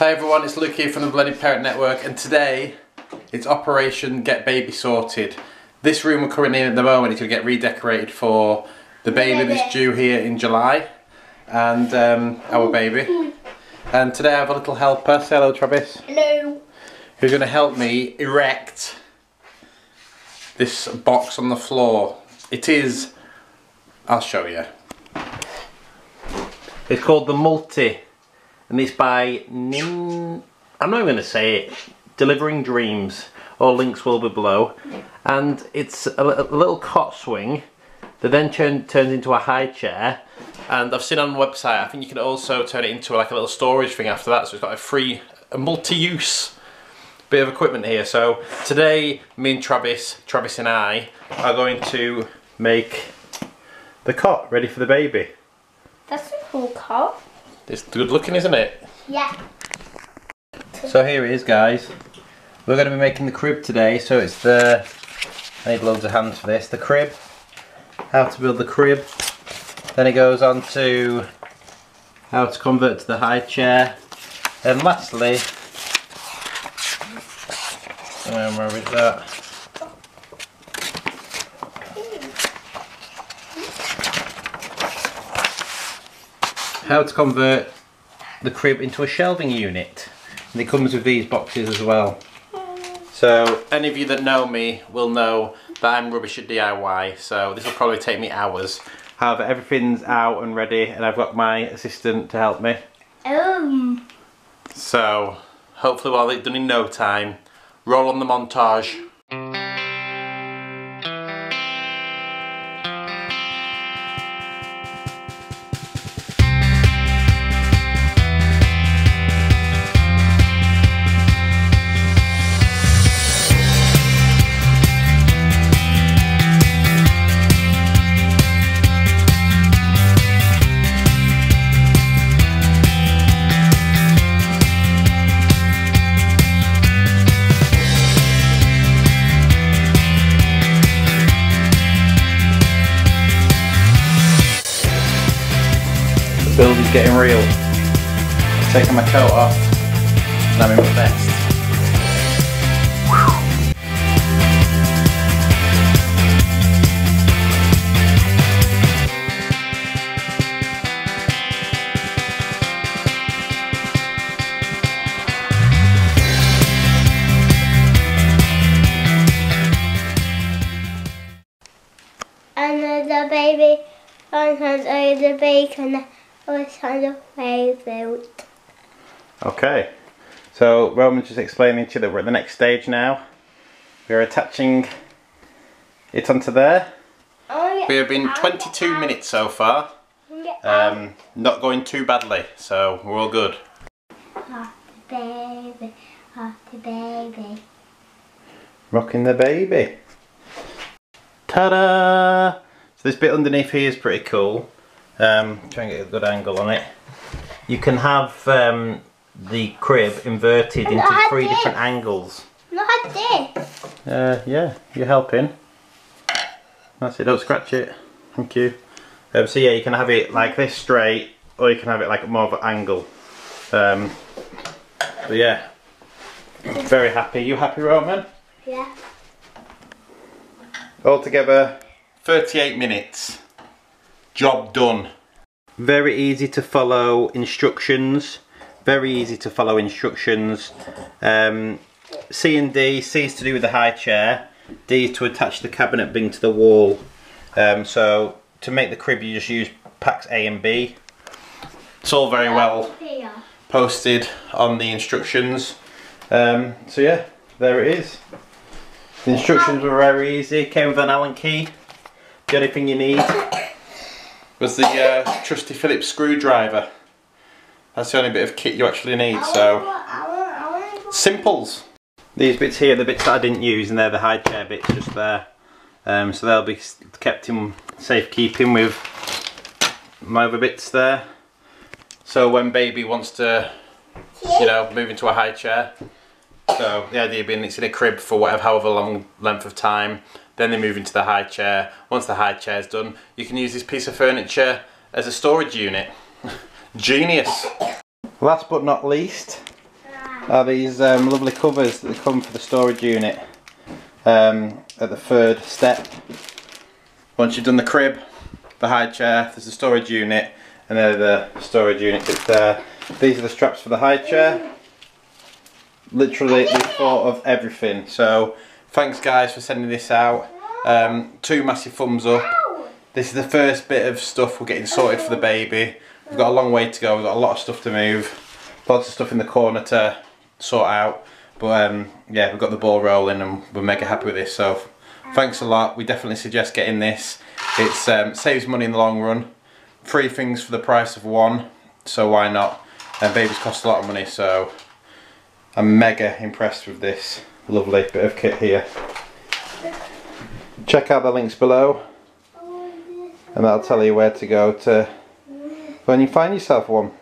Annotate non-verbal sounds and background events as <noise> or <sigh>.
Hi everyone, it's Luke here from the Blended Parent Network and today it's Operation Get Baby Sorted. This room we're currently in at the moment is going to get redecorated for the baby that's due here in July and um, our baby. And today I have a little helper, say hello Travis. Hello. Who's going to help me erect this box on the floor. It is, I'll show you. It's called the Multy and it's by Nin. I'm not even going to say it. Delivering Dreams. All links will be below. And it's a, a little cot swing that then turn, turns into a high chair. And I've seen on the website, I think you can also turn it into like a little storage thing after that. So it's got a free, a multi-use bit of equipment here. So today, me and Travis, Travis and I, are going to make the cot ready for the baby. That's a cool cot. It's good looking, isn't it? Yeah. So here it is, guys. We're going to be making the crib today. So it's the, I need loads of hands for this, the crib. How to build the crib. Then it goes on to how to convert to the high chair. And lastly, um, where is that? How to convert the crib into a shelving unit. And it comes with these boxes as well. So any of you that know me will know that I'm rubbish at DIY, so this will probably take me hours. However, everything's out and ready and I've got my assistant to help me. Um. So hopefully we'll have it done in no time. Roll on the montage. The build is getting real. I'm taking my coat off and I'm in my vest. And the baby on the bacon was on the favorite. Okay, so Roman's just explaining to you that we're at the next stage now. We're attaching it onto there. Oh, We have been 22 minutes so far. Um, not going too badly, so we're all good. Off baby, off baby. Rocking the baby. Ta-da! So this bit underneath here is pretty cool. Um, try and get a good angle on it. You can have um, the crib inverted into three did. different angles. At this. Uh, yeah, you're helping. That's it, don't scratch it. Thank you. Um, so yeah, you can have it like this straight, or you can have it like more of an angle. Um, but yeah, very happy. You happy, Roman? Yeah. Altogether, 38 minutes. Job done. Very easy to follow instructions. Very easy to follow instructions. Um, C and D, C is to do with the high chair. D is to attach the cabinet bin to the wall. Um, so to make the crib you just use packs A and B. It's all very well posted on the instructions. Um, so yeah, there it is. The instructions were very easy. Came with an Allen key. The only thing you need was the uh, trusty Phillips screwdriver. That's the only bit of kit you actually need. So I want, I want, simples. These bits here, the bits that I didn't use, and they're the high chair bits just there. Um, so they'll be kept in safekeeping with my other bits there. So when baby wants to, you know, move into a high chair. So the idea being it's in a crib for whatever, however long length of time. Then they move into the high chair. Once the high chair's done, you can use this piece of furniture as a storage unit. <laughs> Genius. Last but not least, are these um, lovely covers that come for the storage unit um, at the third step. Once you've done the crib, the high chair, there's the storage unit, and there the storage unit bits there. These are the straps for the high chair. Literally, we thought of everything. So, thanks guys for sending this out. Um, two massive thumbs up. This is the first bit of stuff we're getting sorted for the baby. We've got a long way to go, we've got a lot of stuff to move. Lots of stuff in the corner to sort out. But um, yeah, we've got the ball rolling and we're mega happy with this. So thanks a lot. We definitely suggest getting this. It um, saves money in the long run. Three things for the price of one. So why not? And babies cost a lot of money. So I'm mega impressed with this lovely bit of kit here. Check out the links below and that'll tell you where to go to when you find yourself one.